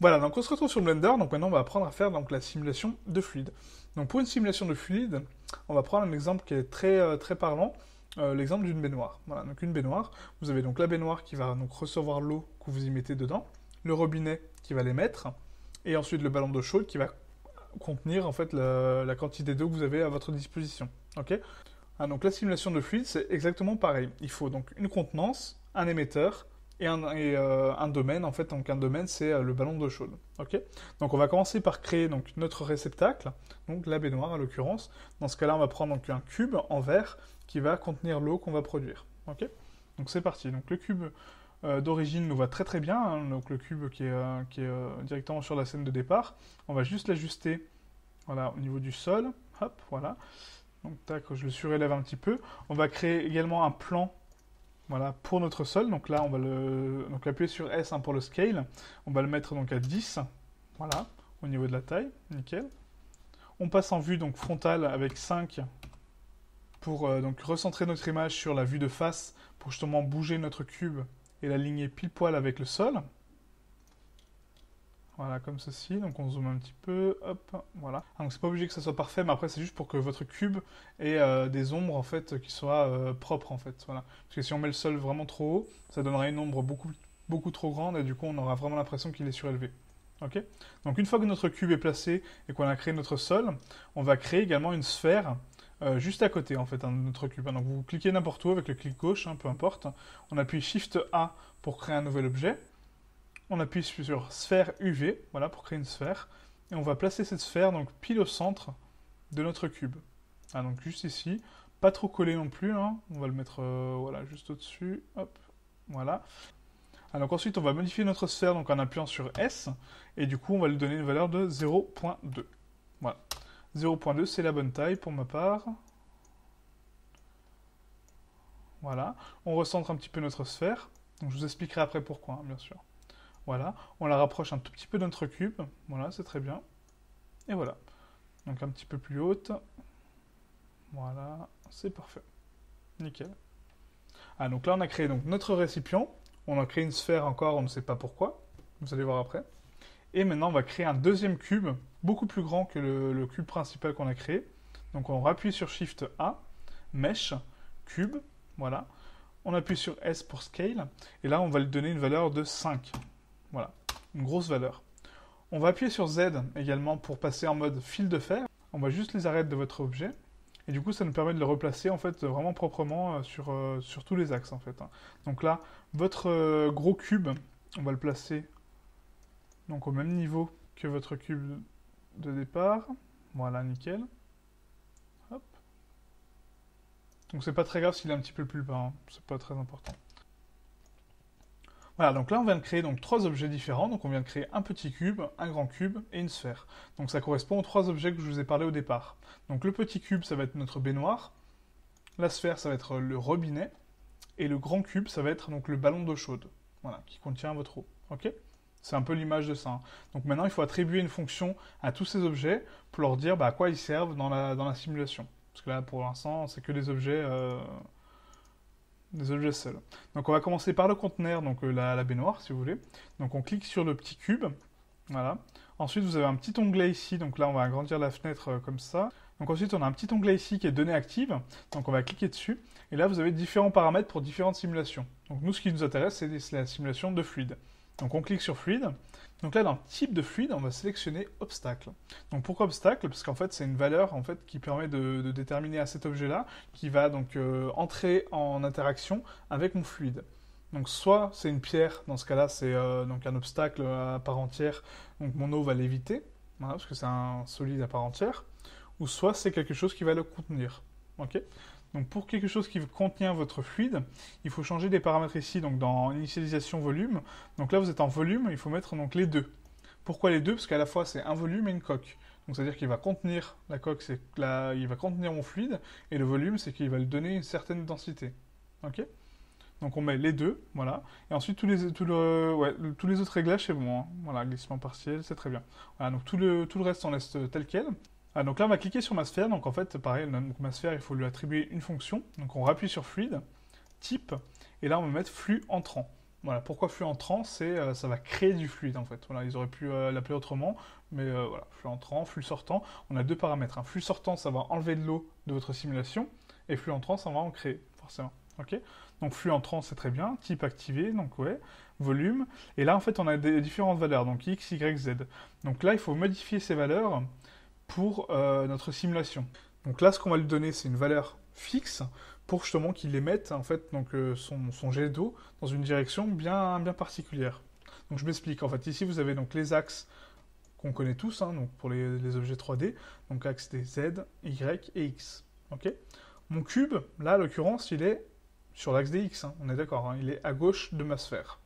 Voilà, donc on se retrouve sur Blender, donc maintenant on va apprendre à faire donc, la simulation de fluide. Donc pour une simulation de fluide, on va prendre un exemple qui est très, euh, parlant, euh, l'exemple d'une baignoire. Voilà, donc une baignoire, vous avez donc la baignoire qui va donc recevoir l'eau que vous y mettez dedans, le robinet qui va l'émettre, et ensuite le ballon d'eau chaude qui va contenir en fait la, quantité d'eau que vous avez à votre disposition. Ok? Ah, Donc la simulation de fluide, c'est exactement pareil. Il faut donc une contenance, un émetteur, et, euh, un, domaine, en fait, donc un domaine, c'est euh, le ballon d'eau chaude. Ok? Donc on va commencer par créer donc, notre réceptacle, donc la baignoire en l'occurrence. Dans ce cas-là, on va prendre donc, un cube en verre qui va contenir l'eau qu'on va produire. Ok? Donc c'est parti. Donc le cube euh, d'origine nous va très très bien, hein. donc le cube qui est, qui est directement sur la scène de départ. On va juste l'ajuster voilà, au niveau du sol. Hop, voilà. Donc tac, je le surélève un petit peu. On va créer également un plan voilà, pour notre sol, donc là, on va le, donc appuyer sur S hein, pour le scale. On va le mettre donc à 10, voilà, au niveau de la taille, nickel. On passe en vue donc frontale avec 5 pour euh, donc recentrer notre image sur la vue de face pour justement bouger notre cube et l'aligner pile poil avec le sol. Voilà, comme ceci. Donc on zoome un petit peu. Hop, voilà. Ah, donc c'est pas obligé que ça soit parfait, mais après c'est juste pour que votre cube ait euh, des ombres en fait qui soient euh, propres en fait. Voilà. Parce que si on met le sol vraiment trop haut, ça donnera une ombre beaucoup, trop grande et du coup on aura vraiment l'impression qu'il est surélevé. Ok? Donc une fois que notre cube est placé et qu'on a créé notre sol, on va créer également une sphère euh, juste à côté en fait hein, de notre cube. Donc vous cliquez n'importe où avec le clic gauche, hein, peu importe. On appuie Shift A pour créer un nouvel objet on appuie sur sphère UV, voilà, pour créer une sphère, et on va placer cette sphère donc pile au centre de notre cube. Ah, donc juste ici, pas trop collé non plus, hein. on va le mettre euh, voilà, juste au-dessus, hop, voilà. Ah, ensuite on va modifier notre sphère donc en appuyant sur S, et du coup on va lui donner une valeur de 0.2. Voilà. 0.2 c'est la bonne taille pour ma part. Voilà. On recentre un petit peu notre sphère. Je vous expliquerai après pourquoi, hein, bien sûr. Voilà, on la rapproche un tout petit peu de notre cube. Voilà, c'est très bien. Et voilà. Donc un petit peu plus haute. Voilà, c'est parfait. Nickel. Ah, donc là, on a créé donc, notre récipient. On a créé une sphère encore, on ne sait pas pourquoi. Vous allez voir après. Et maintenant, on va créer un deuxième cube, beaucoup plus grand que le, cube principal qu'on a créé. Donc on appuie sur Shift A, Mesh, Cube, voilà. On appuie sur S pour Scale, et là on va lui donner une valeur de 5. Voilà, une grosse valeur. On va appuyer sur Z également pour passer en mode fil de fer. On va juste les arrêter de votre objet. Et du coup, ça nous permet de le replacer en fait vraiment proprement euh, sur, euh, sur tous les axes. Hein. Donc là, votre euh, gros cube, on va le placer donc au même niveau que votre cube de départ. Voilà, nickel. Hop. Donc c'est pas très grave s'il est un petit peu plus bas, hein. c'est pas très important. Voilà, donc là on vient de créer donc trois objets différents. Donc on vient de créer un petit cube, un grand cube et une sphère. Donc ça correspond aux trois objets que je vous ai parlé au départ. Donc le petit cube, ça va être notre baignoire. La sphère, ça va être le robinet. Et le grand cube, ça va être donc le ballon d'eau chaude. Voilà, qui contient votre eau. Ok? C'est un peu l'image de ça. Hein. Donc maintenant, il faut attribuer une fonction à tous ces objets pour leur dire bah, à quoi ils servent dans la, simulation. Parce que là, pour l'instant, c'est que des objets euh, objets seuls. Donc on va commencer par le conteneur, donc euh, la, baignoire si vous voulez. Donc on clique sur le petit cube, voilà. Ensuite vous avez un petit onglet ici, donc là on va agrandir la fenêtre euh, comme ça. Donc ensuite on a un petit onglet ici qui est données actives, donc on va cliquer dessus. Et là vous avez différents paramètres pour différentes simulations. Donc nous ce qui nous intéresse c'est la simulation de fluide. Donc on clique sur fluide. Donc là, dans type de fluide, on va sélectionner obstacle. Donc pourquoi obstacle? Parce qu'en fait, c'est une valeur en fait qui permet de, déterminer à cet objet-là qui va donc euh, entrer en interaction avec mon fluide. Donc soit c'est une pierre, dans ce cas-là, c'est euh, un obstacle à part entière, donc mon eau va l'éviter, parce que c'est un solide à part entière, ou soit c'est quelque chose qui va le contenir. Donc pour quelque chose qui contient votre fluide, il faut changer des paramètres ici, donc dans initialisation volume. Donc là vous êtes en volume, il faut mettre donc les deux. Pourquoi les deux? Parce qu'à la fois c'est un volume et une coque. Donc c'est-à-dire qu'il va contenir la coque, c'est il va contenir mon fluide, et le volume c'est qu'il va lui donner une certaine densité. Ok? Donc on met les deux, voilà. Et ensuite tous les, le, tous les autres réglages c'est bon. Hein. Voilà, glissement partiel, c'est très bien. Voilà, donc tout le, tout le reste on laisse tel quel. Ah, donc là, on va cliquer sur ma sphère. Donc en fait, pareil, ma sphère, il faut lui attribuer une fonction. Donc on rappuie sur fluide, type, et là on va mettre flux entrant. Voilà, pourquoi flux entrant? C'est euh, ça va créer du fluide en fait. Voilà, ils auraient pu euh, l'appeler autrement, mais euh, voilà, flux entrant, flux sortant. On a deux paramètres. Un flux sortant, ça va enlever de l'eau de votre simulation, et flux entrant, ça va en créer forcément. Ok? Donc flux entrant, c'est très bien. Type activé, donc ouais. Volume. Et là, en fait, on a des différentes valeurs, donc x, y, z. Donc là, il faut modifier ces valeurs pour notre simulation. Donc là, ce qu'on va lui donner, c'est une valeur fixe pour justement qu'il émette en fait donc euh, son, jet d'eau dans une direction bien bien particulière. Donc je m'explique. En fait, ici vous avez donc les axes qu'on connaît tous, hein, donc pour les, objets 3D, donc axe des Z, Y et X. Mon cube, là, à l'occurrence, il est sur l'axe des X. Hein, on est d'accord. Hein, il est à gauche de ma sphère.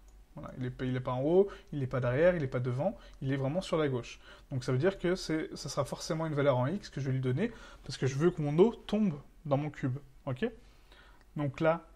Il n'est est pas en haut, il n'est pas derrière, il n'est pas devant, il est vraiment sur la gauche. Donc ça veut dire que ça sera forcément une valeur en X que je vais lui donner, parce que je veux que mon eau tombe dans mon cube. Donc là,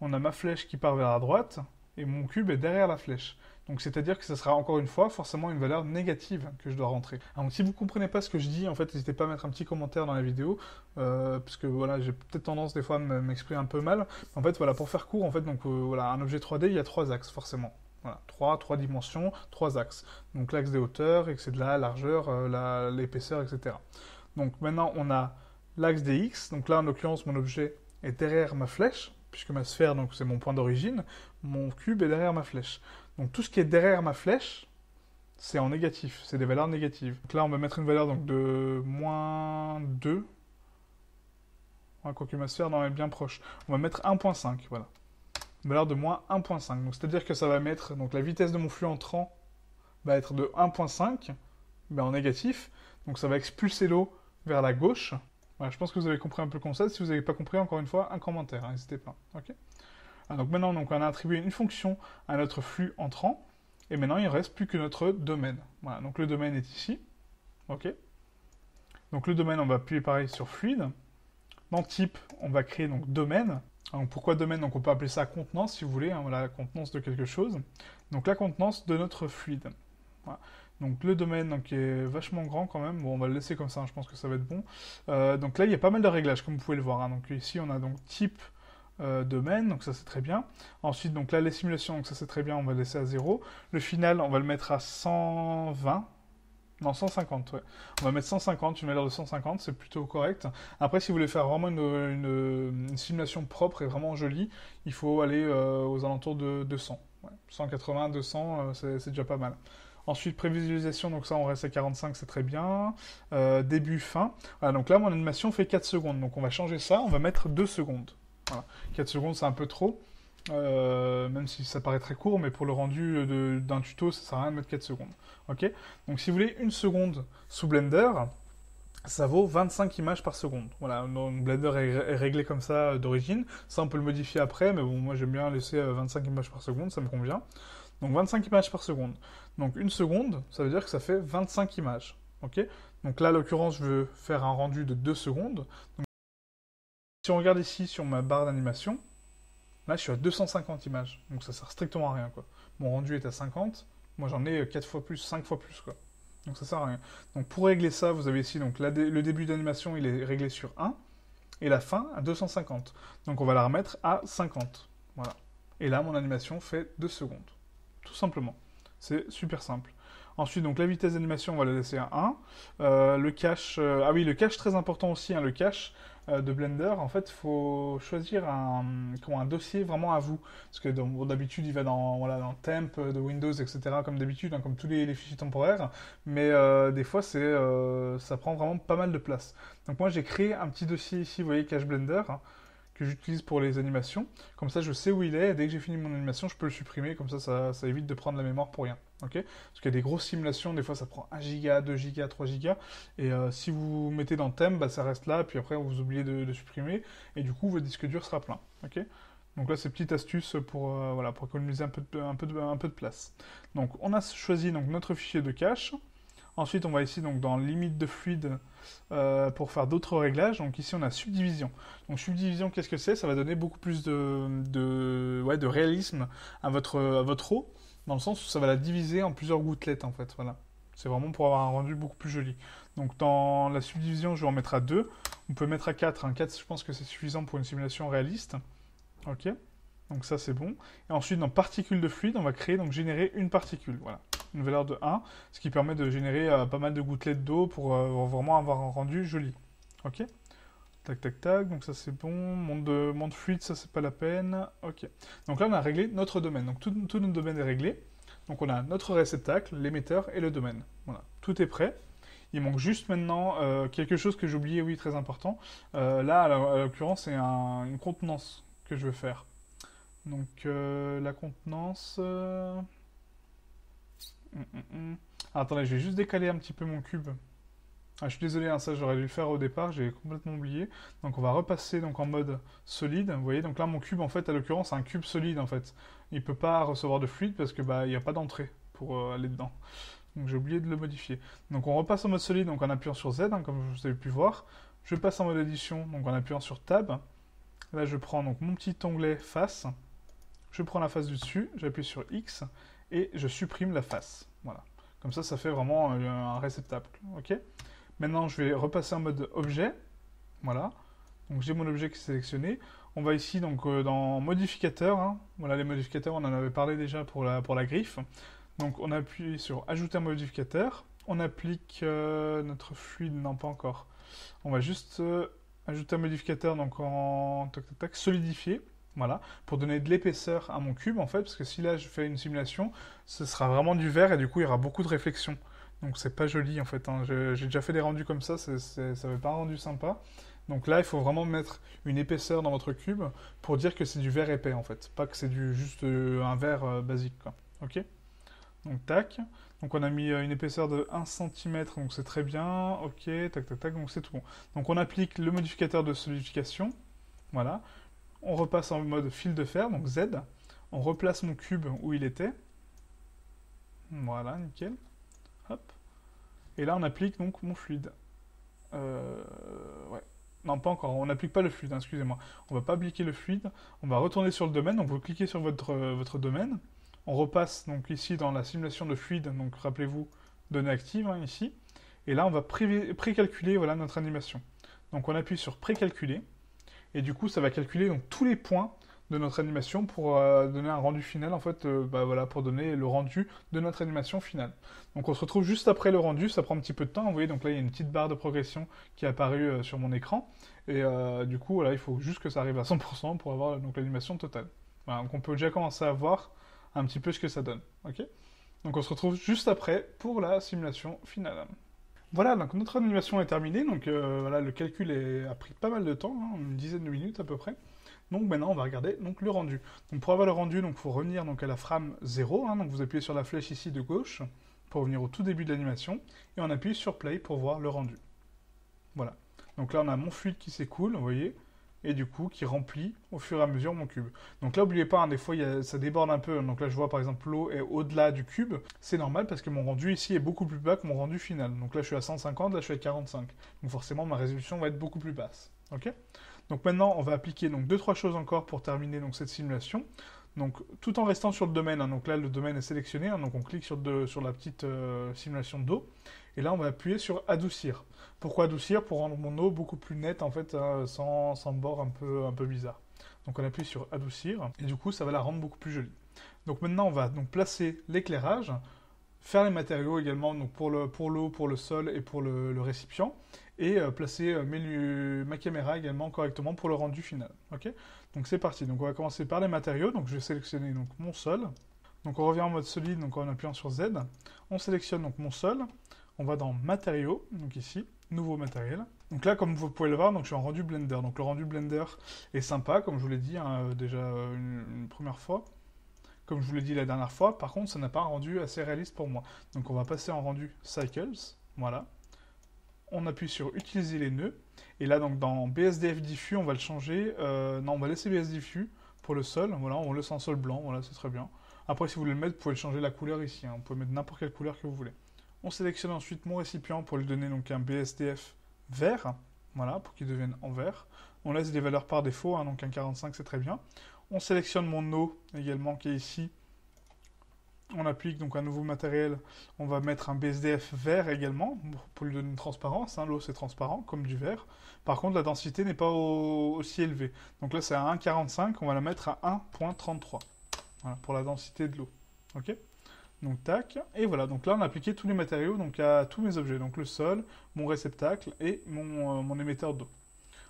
on a ma flèche qui part vers la droite, et mon cube est derrière la flèche. Donc c'est-à-dire que ce sera encore une fois forcément une valeur négative que je dois rentrer. Donc si vous ne comprenez pas ce que je dis, en fait, n'hésitez pas à mettre un petit commentaire dans la vidéo, euh, parce que voilà, j'ai peut-être tendance des fois à m'exprimer un peu mal. En fait, voilà, pour faire court, en fait, donc euh, voilà, un objet 3D, il y a trois axes forcément. Voilà, trois, trois dimensions, trois axes. Donc l'axe des hauteurs, et c'est de la largeur, euh, l'épaisseur, etc. Donc maintenant, on a l'axe des X. Donc là, en l'occurrence, mon objet est derrière ma flèche, puisque ma sphère, donc c'est mon point d'origine, mon cube est derrière ma flèche. Donc tout ce qui est derrière ma flèche, c'est en négatif, c'est des valeurs négatives. Donc là, on va mettre une valeur de moins 2. Quoique ma sphère, non, elle est bien proche. On va mettre 1.5, voilà. Une valeur de moins 1.5. Donc c'est-à-dire que ça va mettre, donc la vitesse de mon flux entrant va être de 1.5, ben, en négatif. Donc ça va expulser l'eau vers la gauche je pense que vous avez compris un peu le concept. Si vous n'avez pas compris, encore une fois, un commentaire, hein, n'hésitez pas. Ah, donc maintenant, donc, on a attribué une fonction à notre flux entrant, et maintenant il ne reste plus que notre domaine. Voilà, donc le domaine est ici. Donc le domaine, on va appuyer pareil sur fluide. Dans type, on va créer donc domaine. Donc pourquoi domaine? Donc on peut appeler ça contenance si vous voulez, hein, voilà, la contenance de quelque chose. Donc la contenance de notre fluide. Voilà. Donc le domaine donc, est vachement grand quand même. Bon, on va le laisser comme ça, hein, je pense que ça va être bon. Euh, donc là, il y a pas mal de réglages, comme vous pouvez le voir. Hein. Donc ici, on a donc type euh, domaine, donc ça c'est très bien. Ensuite, donc là, les simulations, donc ça c'est très bien, on va laisser à 0. Le final, on va le mettre à 120. Non, 150, ouais. On va mettre 150, une valeur de 150, c'est plutôt correct. Après, si vous voulez faire vraiment une, simulation propre et vraiment jolie, il faut aller euh, aux alentours de 200. 180, 200, c'est déjà pas mal. Ensuite, prévisualisation, donc ça, on reste à 45, c'est très bien. Euh, début, fin. Voilà, donc là, mon animation fait 4 secondes. Donc on va changer ça, on va mettre 2 secondes. Voilà. 4 secondes, c'est un peu trop. Euh, même si ça paraît très court, mais pour le rendu d'un tuto, ça sert à rien de mettre 4 secondes. Ok Donc si vous voulez une seconde sous Blender, ça vaut 25 images par seconde. Voilà, Blender est réglé comme ça euh, d'origine. Ça, on peut le modifier après, mais bon, moi j'aime bien laisser 25 images par seconde, ça me convient. Donc 25 images par seconde. Donc une seconde, ça veut dire que ça fait 25 images. Donc là, en l'occurrence, je veux faire un rendu de 2 secondes. si on regarde ici sur ma barre d'animation, là je suis à 250 images. Donc ça sert strictement à rien. Quoi. Mon rendu est à 50. Moi j'en ai 4 fois plus, 5 fois plus. Quoi. Donc ça sert à rien. Donc pour régler ça, vous avez ici donc le début d'animation, il est réglé sur 1. Et la fin à 250. Donc on va la remettre à 50. Voilà. Et là, mon animation fait 2 secondes tout simplement. C'est super simple. Ensuite, donc la vitesse d'animation, on va la laisser à 1. Euh, le cache, euh, ah oui, le cache très important aussi, hein, le cache euh, de Blender. En fait, il faut choisir un, un dossier vraiment à vous. Parce que d'habitude, il va dans, voilà, dans temp de Windows, etc. Comme d'habitude, hein, comme tous les, fichiers temporaires. Mais des fois, c'est, ça prend vraiment pas mal de place. Donc moi, j'ai créé un petit dossier ici, vous voyez, cache Blender que j'utilise pour les animations. Comme ça, je sais où il est, dès que j'ai fini mon animation, je peux le supprimer, comme ça, ça, évite de prendre la mémoire pour rien. ok? Parce qu'il y a des grosses simulations, des fois ça prend 1 giga, 2 giga, 3 giga, et euh, si vous mettez dans thème, bah, ça reste là, puis après vous oubliez de, supprimer, et du coup votre disque dur sera plein. ok? Donc là, c'est petite astuce pour, euh, voilà, pour économiser un peu, de, place. Donc on a choisi notre fichier de cache. Ensuite, on va ici donc dans limite de fluide euh, pour faire d'autres réglages. Donc ici, on a subdivision. Donc subdivision, qu'est-ce que c'est? Ça va donner beaucoup plus de, ouais, de réalisme à votre, à votre eau, dans le sens où ça va la diviser en plusieurs gouttelettes en fait. Voilà. C'est vraiment pour avoir un rendu beaucoup plus joli. Donc dans la subdivision, je vais en mettre à 2. On peut mettre à 4. Un 4, je pense que c'est suffisant pour une simulation réaliste. Ok. Donc ça c'est bon. Et ensuite dans particules de fluide, on va créer donc générer une particule. Voilà, une valeur de 1, ce qui permet de générer euh, pas mal de gouttelettes d'eau pour euh, vraiment avoir un rendu joli. Ok Tac tac tac, donc ça c'est bon. Monde, de, monde fluide, ça c'est pas la peine. Ok. Donc là on a réglé notre domaine. Donc tout, tout notre domaine est réglé. Donc on a notre réceptacle, l'émetteur et le domaine. Voilà, tout est prêt. Il manque juste maintenant euh, quelque chose que j'ai oublié, oui, très important. là, à l'occurrence, c'est une contenance que je veux faire. Donc la contenance... Ah, attendez, je vais juste décaler un petit peu mon cube. Ah, je suis désolé, hein, ça j'aurais dû le faire au départ, j'ai complètement oublié. Donc on va repasser donc en mode solide. Vous voyez, donc là mon cube en fait, à l'occurrence, c'est un cube solide en fait. Il peut pas recevoir de fluide parce que bah il n'y a pas d'entrée pour euh, aller dedans. Donc j'ai oublié de le modifier. Donc on repasse en mode solide donc en appuyant sur Z, hein, comme vous avez pu voir. Je passe en mode édition donc en appuyant sur Tab. Là je prends donc mon petit onglet face. Je prends la face du dessus, j'appuie sur X et je supprime la face. Voilà. Comme ça, ça fait vraiment un réceptacle. Ok? Maintenant, je vais repasser en mode objet. Voilà. Donc j'ai mon objet qui est sélectionné. On va ici donc euh, dans modificateur. Hein. Voilà les modificateurs, on en avait parlé déjà pour la, griffe. Donc on appuie sur ajouter un modificateur. On applique euh, notre fluide, non pas encore. On va juste euh, ajouter un modificateur donc en tac, tac, tac, solidifier. Voilà, pour donner de l'épaisseur à mon cube en fait, parce que si là je fais une simulation, ce sera vraiment du verre et du coup il y aura beaucoup de réflexion. Donc c'est pas joli en fait. Hein. J'ai déjà fait des rendus comme ça, ça n'avait pas un rendu sympa. Donc là il faut vraiment mettre une épaisseur dans votre cube pour dire que c'est du verre épais en fait, pas que c'est du juste euh, un verre euh, basique quoi. Ok? Donc tac. Donc on a mis euh, une épaisseur de 1 cm, donc c'est très bien. Ok, tac tac tac, donc c'est tout bon. Donc on applique le modificateur de solidification. Voilà on repasse en mode fil de fer, donc Z. On replace mon cube où il était. Voilà, nickel. Hop. Et là, on applique donc mon fluide. Euh, ouais. Non, pas encore. On n'applique pas le fluide, hein, excusez-moi. On va pas appliquer le fluide. On va retourner sur le domaine. Donc, vous cliquez sur votre, votre domaine. On repasse donc ici dans la simulation de fluide. Donc, rappelez-vous, données actives hein, ici. Et là, on va précalculer voilà, notre animation. Donc, on appuie sur précalculer. Et du coup, ça va calculer donc, tous les points de notre animation pour euh, donner un rendu final, en fait, euh, bah, voilà, pour donner le rendu de notre animation finale. Donc on se retrouve juste après le rendu, ça prend un petit peu de temps, vous voyez, donc là il y a une petite barre de progression qui est apparue euh, sur mon écran, et du coup, voilà, il faut juste que ça arrive à 100% pour avoir l'animation totale. donc on peut déjà commencer à voir un petit peu ce que ça donne, ok? Donc on se retrouve juste après pour la simulation finale. Voilà, donc notre animation est terminée, donc euh, voilà, le calcul a pris pas mal de temps, hein, une dizaine de minutes à peu près. Donc maintenant, on va regarder donc, le rendu. Donc pour avoir le rendu, il faut revenir donc, à la frame 0, hein, donc vous appuyez sur la flèche ici de gauche pour revenir au tout début de l'animation, et on appuie sur Play pour voir le rendu. Voilà. Donc là, on a mon fluide qui s'écoule, vous voyez, et du coup qui remplit au fur et à mesure mon cube. Donc là, n'oubliez pas, hein, des fois ça déborde un peu. Donc là, je vois par exemple l'eau est au-delà du cube. C'est normal parce que mon rendu ici est beaucoup plus bas que mon rendu final. Donc là, je suis à 150, là, je suis à 45. Donc forcément, ma résolution va être beaucoup plus basse. Ok? Donc maintenant, on va appliquer donc deux trois choses encore pour terminer donc cette simulation. Donc tout en restant sur le domaine, hein. donc là le domaine est sélectionné, hein. donc on clique sur, sur la petite euh, simulation d'eau, et là on va appuyer sur adoucir. Pourquoi adoucir Pour rendre mon eau beaucoup plus nette en fait, hein, sans, bord un peu, un peu bizarre. Donc on appuie sur adoucir, et du coup ça va la rendre beaucoup plus jolie. Donc maintenant on va donc placer l'éclairage, faire les matériaux également pour l'eau, pour, le sol et pour le, récipient, et euh, placer euh, ma caméra également correctement pour le rendu final. Ok? Donc c'est parti. Donc on va commencer par les matériaux. Donc je vais sélectionner mon sol. Donc on revient en mode solide donc en appuyant sur Z. On sélectionne donc mon sol. On va dans matériaux, donc ici, nouveau matériel. Donc là, comme vous pouvez le voir, donc je suis en rendu Blender. Donc le rendu Blender est sympa, comme je vous l'ai dit hein, déjà une, première fois. Comme je vous l'ai dit la dernière fois, par contre, ça n'a pas un rendu assez réaliste pour moi. Donc on va passer en rendu Cycles, voilà. On appuie sur Utiliser les nœuds. Et là, donc dans BSDF diffus, on va le changer. Euh, non, on va laisser BS diffus pour le sol. Voilà, on le laisse en sol blanc. Voilà, c'est très bien. Après, si vous voulez le mettre, vous pouvez changer la couleur ici. Hein. Vous pouvez mettre n'importe quelle couleur que vous voulez. On sélectionne ensuite mon récipient pour lui donner donc un BSDF vert. Voilà, pour qu'il devienne en vert. On laisse des valeurs par défaut, hein, donc un 45 c'est très bien. On sélectionne mon eau également qui est ici. on applique donc un nouveau matériel, on va mettre un BSDF vert également, pour lui donner une transparence, hein. l'eau c'est transparent comme du verre. Par contre la densité n'est pas aussi élevée. Donc là c'est à 1,45, on va la mettre à 1,33. Voilà, pour la densité de l'eau. Ok? Donc tac, et voilà, donc là on a appliqué tous les matériaux donc à tous mes objets, donc le sol, mon réceptacle et mon, euh, émetteur d'eau.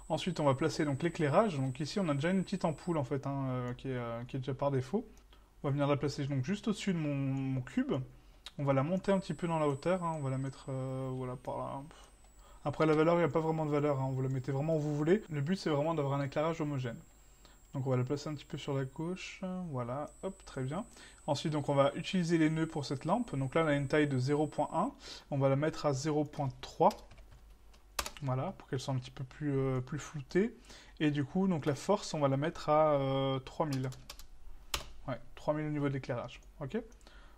Ensuite on va placer donc l'éclairage, donc ici on a déjà une petite ampoule en fait hein, euh, qui, est, euh, qui, est, déjà par défaut. On va venir la placer juste au-dessus de mon, cube. On va la monter un petit peu dans la hauteur. Hein. On va la mettre voilà, par là. Après, la valeur, il n'y a pas vraiment de valeur. Hein. Vous la mettez vraiment où vous voulez. Le but, c'est vraiment d'avoir un éclairage homogène. Donc, on va la placer un petit peu sur la gauche. Voilà, hop, très bien. Ensuite, on va utiliser les nœuds pour cette lampe. Donc là, on a une taille de 0.1. On va la mettre à 0.3. Voilà, pour qu'elle soit un petit peu plus, euh, plus floutée. Et du coup, donc la force, on va la mettre à 3000. Euh, Ouais, 3000 au niveau de l'éclairage. Ok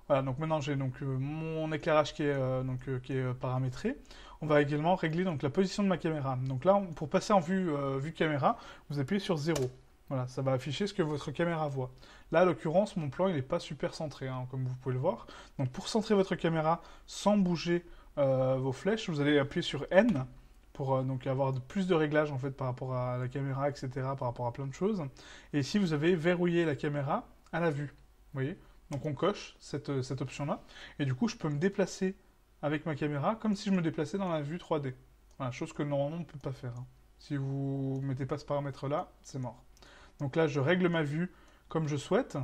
Voilà, donc maintenant j'ai donc euh, mon éclairage qui est, euh, paramétré. On va également régler donc, la position de ma caméra. Donc là, pour passer en vue, vue caméra, vous appuyez sur 0. Voilà, ça va afficher ce que votre caméra voit. Là, à l'occurrence, mon plan, il n'est pas super centré, hein, comme vous pouvez le voir. Donc pour centrer votre caméra sans bouger vos flèches, vous allez appuyer sur N pour donc avoir plus de réglages en fait par rapport à la caméra, etc., par rapport à plein de choses. Et ici, vous avez verrouillé la caméra à la vue. Vous voyez? Donc on coche cette, cette option-là. Et du coup, je peux me déplacer avec ma caméra comme si je me déplaçais dans la vue 3D. Voilà, chose que normalement on ne peut pas faire. Hein. Si vous ne mettez pas ce paramètre-là, c'est mort. Donc là, je règle ma vue comme je souhaite.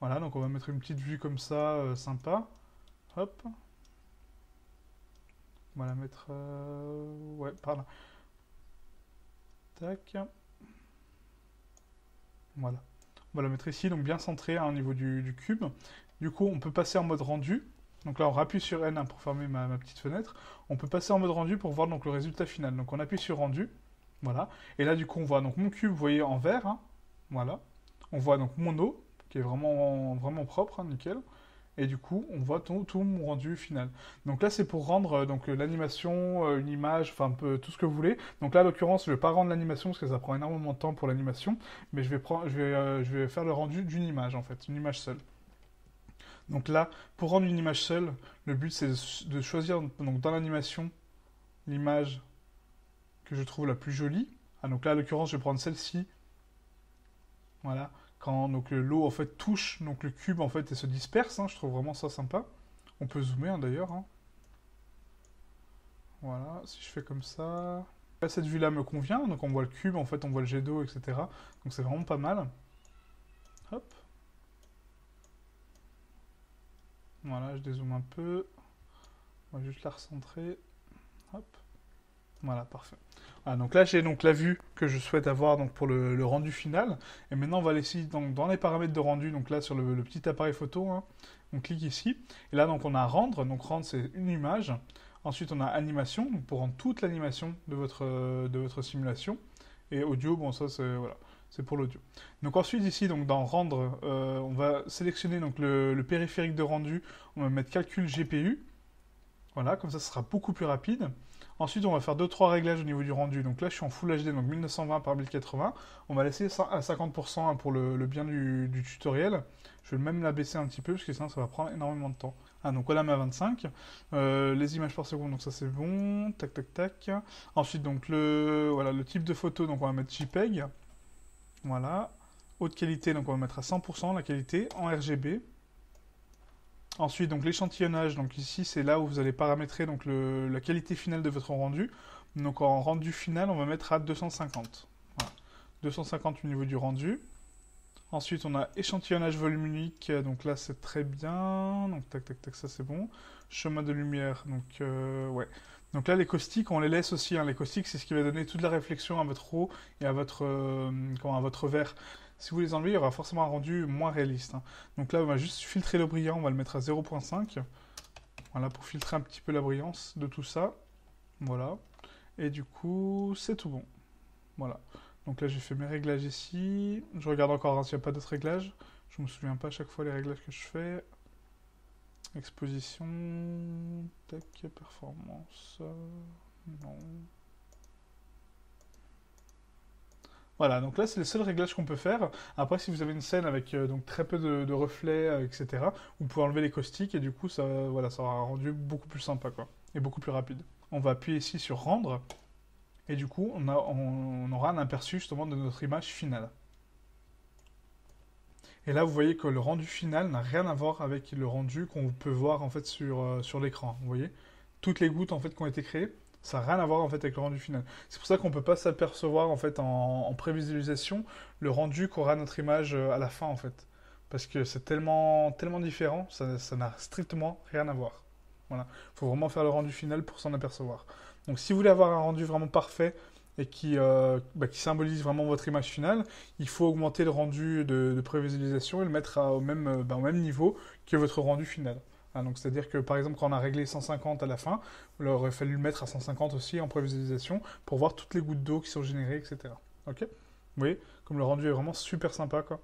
Voilà, donc on va mettre une petite vue comme ça, euh, sympa. Hop. On va la mettre... Euh, ouais, par là. Tac. Voilà. On va la mettre ici, donc bien centré hein, au niveau du, cube. Du coup, on peut passer en mode rendu. Donc là, on appuie sur N hein, pour fermer ma, petite fenêtre. On peut passer en mode rendu pour voir donc, le résultat final. Donc on appuie sur rendu. Voilà. Et là, du coup, on voit mon cube, vous voyez, en vert. Hein. Voilà. On voit donc mon eau, qui est vraiment, vraiment propre, nickel et du coup on voit tout, mon rendu final. Donc là c'est pour rendre euh, donc l'animation, euh, une image, enfin un peu tout ce que vous voulez. Donc là en l'occurrence je vais pas rendre l'animation parce que ça prend énormément de temps pour l'animation, mais je vais, euh, faire le rendu d'une image en fait, une image seule. Donc là, pour rendre une image seule, le but c'est de choisir dans l'animation l'image que je trouve la plus jolie. Ah, donc là, en l'occurrence, je vais prendre celle-ci. Voilà quand donc l'eau en fait touche donc le cube en fait et se disperse. Hein, je trouve vraiment ça sympa. On peut zoomer hein, d'ailleurs. Hein. Voilà, si je fais comme ça. cette vue-là me convient, donc on voit le cube, en fait on voit le jet d'eau, etc. Donc c'est vraiment pas mal. Hop. Voilà, je dézoome un peu. On va juste la recentrer. Hop. Voilà, parfait. donc là, j'ai donc la vue que je souhaite avoir donc, pour le, rendu final. Et maintenant, on va aller ici dans les paramètres de rendu, donc là, sur le, petit appareil photo. Hein. on clique ici. Et là, donc, on a rendre. Donc, rendre, c'est une image. Ensuite, on a animation, pour rendre toute l'animation de votre, simulation. Et audio, bon, ça, c'est voilà, pour l'audio. Donc ensuite, ici, donc, dans rendre, euh, on va sélectionner le périphérique de rendu. On va mettre calcul GPU. Voilà, comme ça, ce sera beaucoup plus rapide. Ensuite, on va faire 2-3 réglages au niveau du rendu. Donc là, je suis en Full HD, donc 1920 par 1080. On va laisser à 50% hein, pour le, bien du, tutoriel. Je vais même la baisser un petit peu, parce que sinon, ça va prendre énormément de temps. Ah, donc voilà ma 25. Euh, les images par seconde, donc ça c'est bon. Tac, tac, tac. Ensuite, donc le, voilà, le type de photo, donc on va mettre JPEG. Voilà. Haute qualité, donc on va mettre à 100% la qualité en RGB. Ensuite, donc l'échantillonnage, donc ici c'est là où vous allez paramétrer donc la qualité finale de votre rendu. Donc en rendu final, on va mettre à 250. 250 au niveau du rendu. Ensuite, on a échantillonnage volumique, donc là c'est très bien. Donc tac tac tac, ça c'est bon. Chemin de lumière, donc euh, ouais. Donc là, les caustiques, on les laisse aussi. Hein. Les caustiques, c'est ce qui va donner toute la réflexion à votre eau et à votre, euh, à votre verre. Si vous les enlevez, il y aura forcément un rendu moins réaliste. Hein. Donc là, on va juste filtrer le brillant, on va le mettre à 0.5. Voilà, pour filtrer un petit peu la brillance de tout ça. Voilà. Et du coup, c'est tout bon. Voilà. Donc là, j'ai fait mes réglages ici. Je regarde encore hein, s'il n'y a pas d'autres réglages. Je me souviens pas à chaque fois les réglages que je fais. Exposition. Tac, performance. Non. Voilà, donc là c'est le seul réglage qu'on peut faire. Après, si vous avez une scène avec euh, donc très peu de, reflets, euh, etc., vous pouvez enlever les caustiques et du coup ça, voilà, ça aura un rendu beaucoup plus sympa quoi, et beaucoup plus rapide. On va appuyer ici sur rendre et du coup on, aura un aperçu justement de notre image finale. Et là, vous voyez que le rendu final n'a rien à voir avec le rendu qu'on peut voir en fait sur, euh, l'écran. Vous voyez Toutes les gouttes en fait qui ont été créées, ça n'a rien à voir en fait avec le rendu final. C'est pour ça qu'on ne peut pas s'apercevoir en fait en, prévisualisation le rendu qu'aura notre image euh, à la fin en fait. Parce que c'est tellement, tellement différent, ça n'a strictement rien à voir. Voilà. Il faut vraiment faire le rendu final pour s'en apercevoir. Donc si vous voulez avoir un rendu vraiment parfait, et qui, euh, bah, symbolise vraiment votre image finale, il faut augmenter le rendu de, prévisualisation et le mettre euh, bah, au même niveau que votre rendu final. Hein, donc c'est-à-dire que par exemple quand on a réglé 150 à la fin, il aurait fallu le mettre à 150 aussi en prévisualisation pour voir toutes les gouttes d'eau qui sont générées, etc. Ok? Vous voyez, comme le rendu est vraiment super sympa quoi.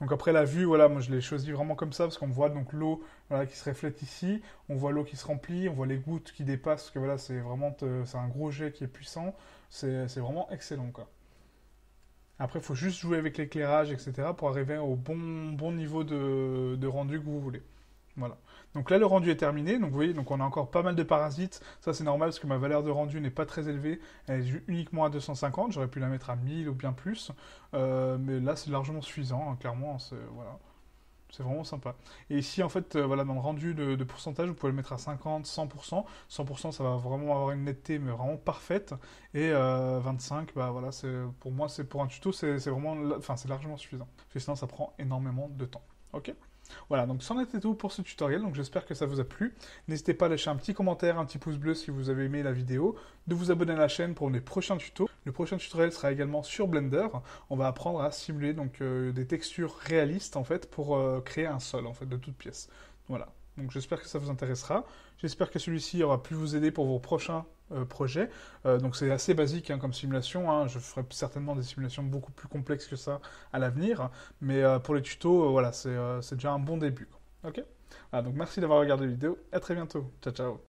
Donc après la vue, voilà, moi je l'ai choisi vraiment comme ça parce qu'on voit donc l'eau qui se reflète ici, on voit l'eau qui se remplit, on voit les gouttes qui dépassent, parce que voilà, c'est vraiment c'est un gros jet qui est puissant, c'est vraiment excellent quoi. Après, il faut juste jouer avec l'éclairage, etc. pour arriver au bon, bon niveau de rendu que vous voulez. Voilà. Donc là, le rendu est terminé. Donc vous voyez, donc on a encore pas mal de parasites. Ça, c'est normal parce que ma valeur de rendu n'est pas très élevée. Elle est uniquement à 250. J'aurais pu la mettre à 1000 ou bien plus. Euh, mais là, c'est largement suffisant. Hein, clairement, c'est voilà. Vraiment sympa. Et ici, en fait, euh, voilà, dans le rendu de, pourcentage, vous pouvez le mettre à 50, 100%. 100%, ça va vraiment avoir une netteté, mais vraiment parfaite. Et 25, euh, bah voilà, pour moi, c'est pour un tuto, c'est vraiment, enfin, c'est largement suffisant. Parce que sinon, ça prend énormément de temps. Ok? Voilà, donc c'en était tout pour ce tutoriel, donc j'espère que ça vous a plu. N'hésitez pas à lâcher un petit commentaire, un petit pouce bleu si vous avez aimé la vidéo, de vous abonner à la chaîne pour les prochains tutos. Le prochain tutoriel sera également sur Blender. On va apprendre à simuler donc euh, des textures réalistes en fait pour euh, créer un sol en fait de toutes pièces. Voilà. Donc j'espère que ça vous intéressera. J'espère que celui-ci aura pu vous aider pour vos prochains euh, projets. Euh, donc c'est assez basique hein, comme simulation. Hein. Je ferai certainement des simulations beaucoup plus complexes que ça à l'avenir. Mais euh, pour les tutos, voilà, c'est déjà un bon début. Ok? Donc merci d'avoir regardé la vidéo. À très bientôt. Ciao ciao.